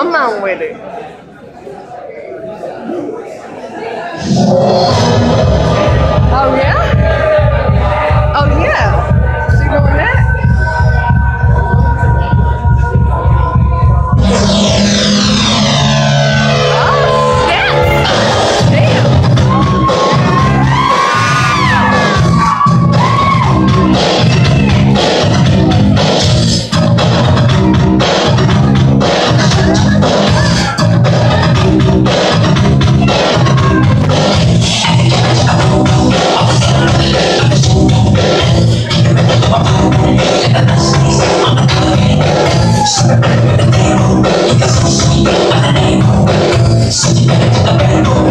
Come on with it. Oh,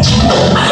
Oh, my God.